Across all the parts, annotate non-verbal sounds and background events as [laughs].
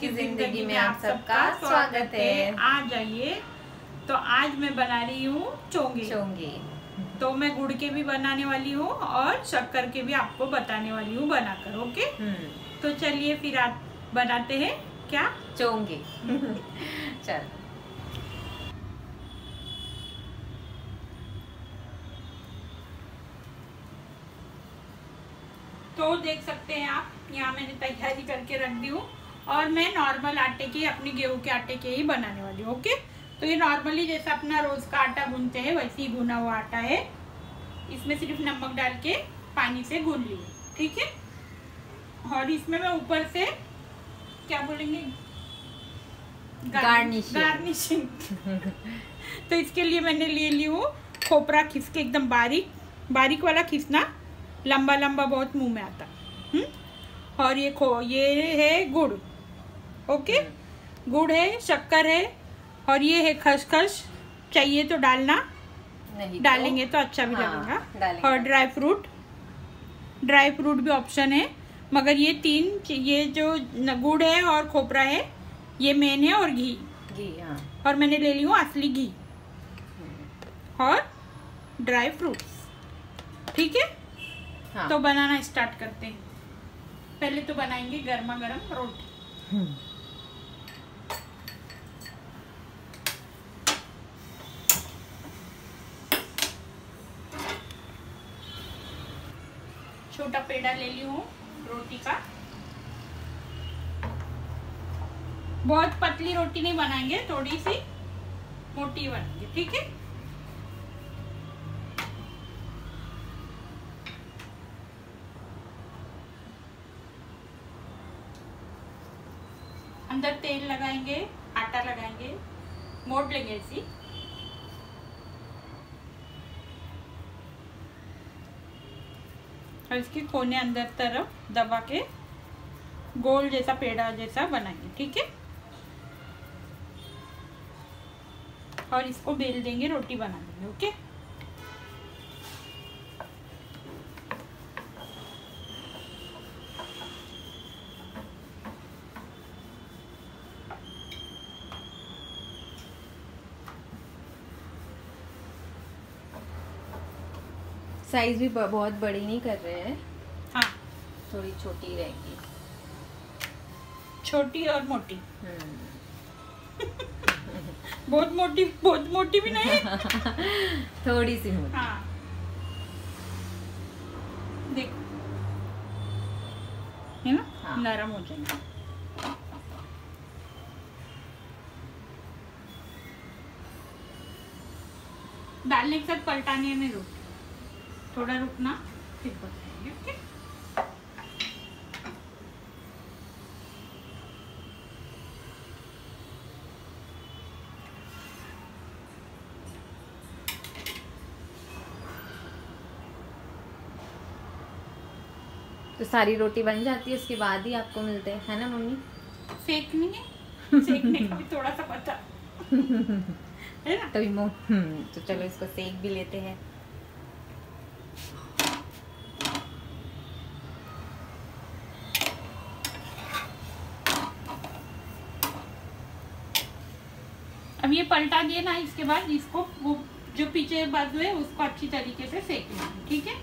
की ज़िंदगी में आप सबका स्वागत है। आ जाइए। तो आज मैं बना रही हूँ चोंगे। चोंगे। तो मैं गुड़ के भी बनाने वाली हूँ और शक्कर के भी आपको बताने वाली हूँ बनाकर ओके? हम्म। तो चलिए फिर आप बनाते हैं। क्या? चोंगे। [laughs] चल। तो देख सकते हैं आप यहाँ मैंने तैयारी करके रख दी हूँ। और मैं नॉर्मल आटे के अपने गेहूँ के आटे के ही बनाने वाली हूँ ओके तो ये नॉर्मली जैसा अपना रोज का आटा गूंथते हैं वैसे ही गुना हुआ आटा है। इसमें सिर्फ़ नमक डाल के पानी से गूंद ली ठीक है? और इसमें मैं ऊपर से क्या बोलेंगे? Garnishing. गार्निशिंग [laughs] तो इसके लिए मैंने ले ली हूँ खोपरा खिस के एकदम बारीक। बारीक वाला खिसना लंबा लंबा बहुत मुँह में आता। हम्म? और ये खो ये है गुड़। ओके? गुड़ है शक्कर है और ये है खसखस। चाहिए तो डालना। नहीं डालेंगे तो अच्छा भी हाँ, लगेगा। और ड्राई फ्रूट। ड्राई फ्रूट भी ऑप्शन है मगर ये तीन ये जो गुड़ है और खोपरा है ये मेन है और घी। घी हाँ। और मैंने ले ली हूँ असली घी। और ड्राई फ्रूट्स। ठीक है? हाँ। तो बनाना स्टार्ट करते हैं। पहले तो बनाएँगे गर्मा गर्म रोटी छोटा पेड़ा ले ली हूँ, रोटी का। बहुत पतली रोटी नहीं बनाएँगे, थोड़ी सी मोटी बनाएँगे, ठीक है? अंदर तेल लगाएँगे, आटा लगाएँगे, मोड़ लेंगे ऐसी और इसके कोने अंदर तरफ़ दबा के गोल जैसा पेड़ा जैसा बनाएँगे, ठीक है? और इसको बेल देंगे, रोटी बना देंगे, ओके? साइज़ भी बहुत बड़ी नहीं कर रहे हैं। हाँ। थोड़ी छोटी रहेगी। छोटी और मोटी। हम्म, [laughs] बहुत मोटी बहुत मोटी भी नहीं? [laughs] थोड़ी सी मोटी। हाँ। देखो। है ना? हाँ। नरम हो जाएँगे। डालने के साथ पलटाने में रुक थोड़ा रुकना फिर बताएँगे ओके? तो सारी रोटी बन जाती है उसके बाद ही आपको मिलते हैं है ना मम्मी? सेकनी है? सेकने का भी थोड़ा सा पता। [laughs] है ना? तभी मो हम्म, तो चलो इसको सेक भी लेते हैं। अब ये पलटा दिए ना इसके बाद इसको वो जो पीछे बाजू है, उसको अच्छी तरीके से सेक लेंगे ठीक है?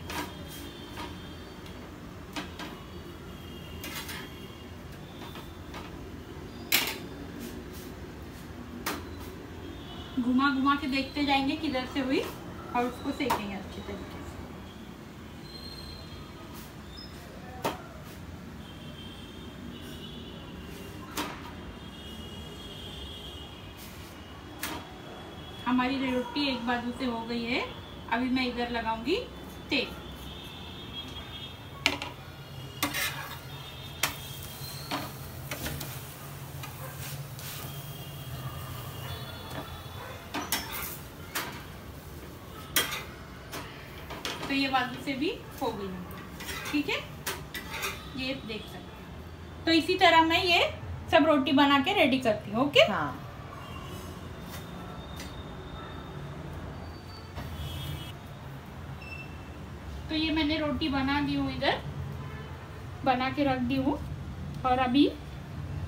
घुमा घुमा के देखते जाएँगे किधर से हुई और उसको सेकेंगे अच्छी तरीके से। हमारी रोटी एक बाजू से हो गई है, अभी मैं इधर लगाऊँगी तेल। तो ये बाजू से भी हो गई ठीक है? ये देख सकते तो इसी तरह मैं ये सब रोटी बना के रेडी करती हूँ ओके हाँ। तो ये मैंने रोटी बना दी हूँ इधर बना के रख दी हूँ और अभी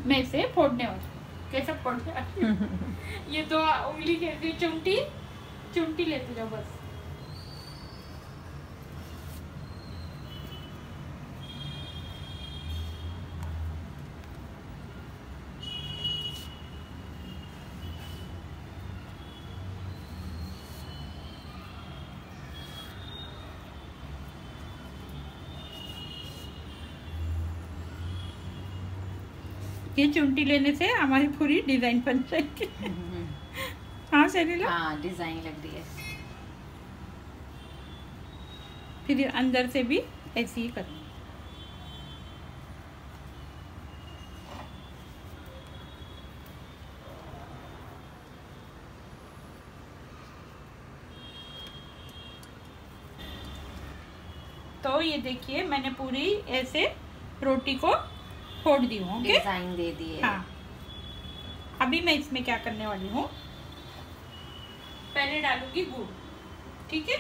मैं इसे फोड़ने वाली कैसे फोड़ने वाली ये तो उंगली कैसी चुमटी चुमटी लेते जाओ बस। ये चुंटी लेने से हमारी पूरी डिज़ाइन बन जाएगी। हाँ सरीला? हाँ डिज़ाइन लग रही है। फिर अंदर से भी ऐसे ही करना तो ये देखिए मैंने पूरी ऐसे रोटी को फोड़ दी हूँ ओके डिज़ाइन दे दिए हाँ। अभी मैं इसमें क्या करने वाली हूँ? पहले डालूँगी गुड़ ठीक है?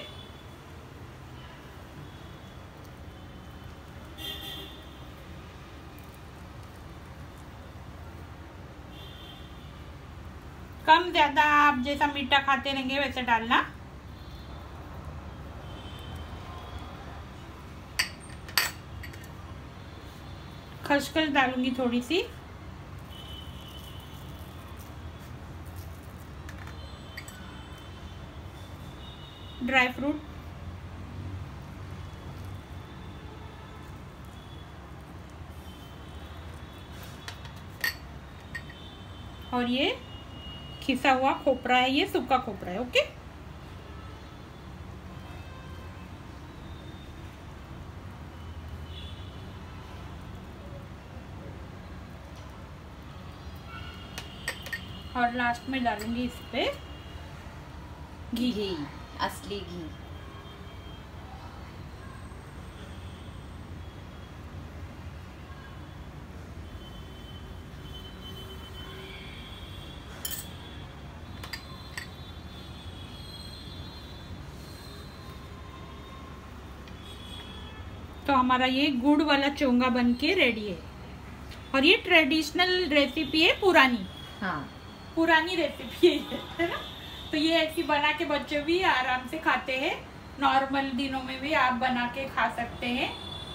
कम ज़्यादा आप जैसा मीठा खाते रहेंगे वैसे डालना। खसखस डालूँगी थोड़ी सी। Dry fruit. और ये खिसा हुआ खोपरा है, ये सूखा खोपरा है, ओके? और लास्ट में डालूँगी इस पे घी। घी असली घी। तो हमारा ये गुड़ वाला चोंगा बन के रेडी है। और ये ट्रेडिशनल रेसिपी है पुरानी। हाँ। पुरानी रेसिपी है ये, है ना? तो ये ऐसी बना के बच्चे भी आराम से खाते हैं। नॉर्मल दिनों में भी आप बना के खा सकते हैं।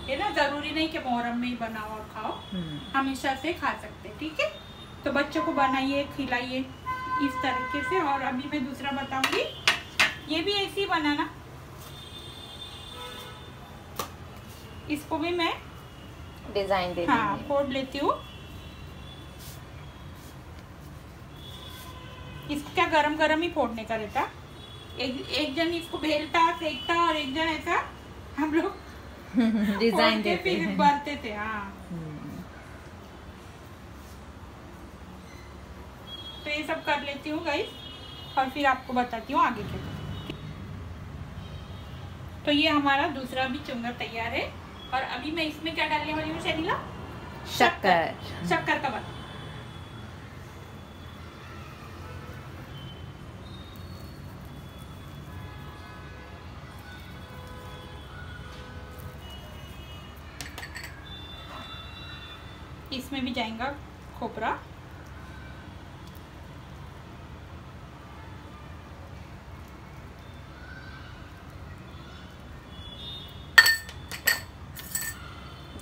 है ना? ज़रूरी नहीं कि मोहर्रम में ही बनाओ और खाओ। हम्म, हमेशा से खा सकते हैं ठीक है? तो बच्चों को बनाइए खिलाइए इस तरीके से। और अभी मैं दूसरा बताऊँगी। ये भी ऐसे ही बनाना। इसको भी मैं डिज़ाइन दे हाँ फोड़ लेती हूँ। इसको क्या गरम गरम ही फोड़ने का रहता। एक एक जन इसको भेलता सेकता और एक जन ऐसा हम लोग [laughs] डिज़ाइन देते फिर हैं। भरते थे हाँ। हम्म, तो ये सब कर लेती हूँ गाइस और फिर आपको बताती हूँ आगे के। तो ये हमारा दूसरा भी चुंगा तैयार है और अभी मैं इसमें क्या डालने वाली हूँ शरीला शक्कर। शक्कर का बना इसमें भी जाएगा खोपरा।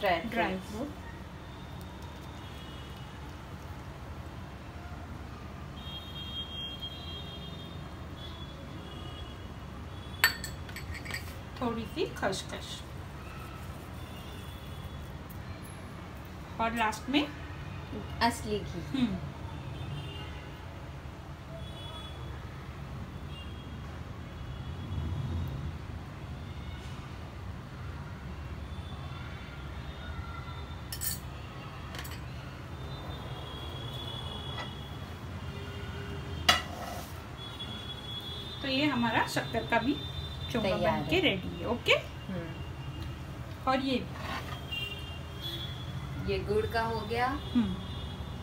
ड्राई फ्रूट थोड़ी सी खसखस और लास्ट में? असली घी। हम्म। तो ये हमारा शक्कर का भी चोंगा बन के रेडी है ओके हम्म, और ये ये गुड़ का हो गया। हम्म।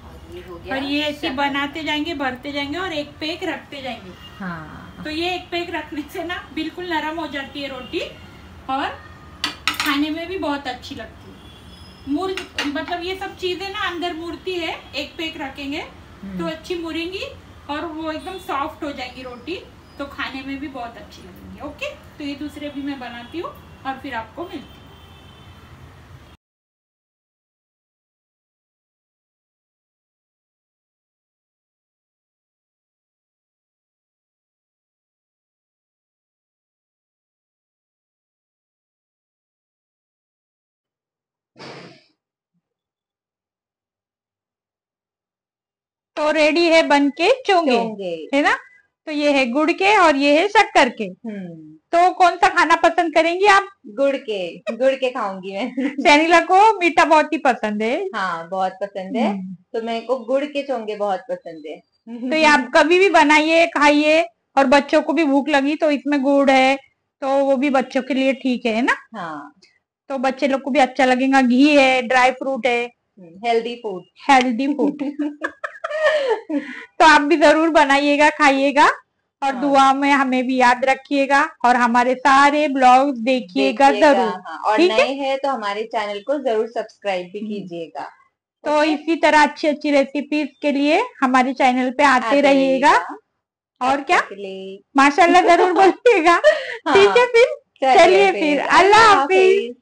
और ये हो गया और ये ऐसे बनाते जाएँगे भरते जाएँगे और एक पे एक रखते जाएँगे। हाँ। तो ये एक पे एक रखने से ना बिल्कुल नरम हो जाती है रोटी और खाने में भी बहुत अच्छी लगती है। मूर मतलब ये सब चीज़ें ना अंदर मूर्ति है एक पे एक रखेंगे हम्म। तो अच्छी मुरेंगी और वो एकदम सॉफ्ट हो जाएगी रोटी तो खाने में भी बहुत अच्छी लगेगी। ओके? तो ये दूसरे भी मैं बनाती हूँ और फिर आपको मिलती तो रेडी है बन के चोंगे। है ना? तो ये है गुड़ के और ये है शक्कर के। हम्म। तो कौन सा खाना पसंद करेंगी आप? गुड़ के गुड़ के खाऊँगी मैं। सैनिला को मीठा बहुत ही पसंद है। हाँ बहुत पसंद है। हम्म। तो मेरे को गुड़ के चोंगे बहुत पसंद है। तो ये आप कभी भी बनाइए खाइए और बच्चों को भी भूख लगी तो इसमें गुड़ है तो वो भी बच्चों के लिए ठीक है ना? हाँ। तो बच्चे लोग को भी अच्छा लगेगा घी है ड्राई फ्रूट है। हेल्दी फ़ूड हेल्दी फ़ूड तो आप भी ज़रूर बनाइएगा खाइएगा और हाँ। दुआ में हमें भी याद रखिएगा और हमारे सारे ब्लॉग्स देखिएगा ज़रूर हाँ, और ठीक है? नए हैं तो हमारे चैनल को ज़रूर सब्सक्राइब भी हम्म। कीजिएगा तो? इसी तरह अच्छी अच्छी रेसिपीज़ के लिए हमारे चैनल पे आते आते रहिएगा। और क्या माशाल्लाह ज़रूर [laughs] बोलिएगा ठीक है हाँ, फिर चलिए फिर, अल्लाह। हाफिज